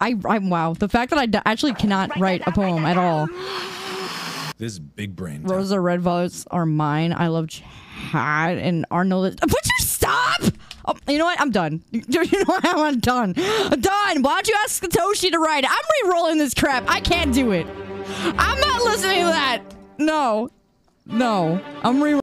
I, I'm wow. The fact that I d- actually cannot write a poem at all. This big brain. Rosa red votes are mine. I love Chad and Arnold. Would you stop? Oh, you know what? I'm done. You know what? I'm done. I'm done. Why don't you ask Satoshi to write? it? I'm re-rolling this crap. I can't do it. I'm not listening to that. No. No. I'm re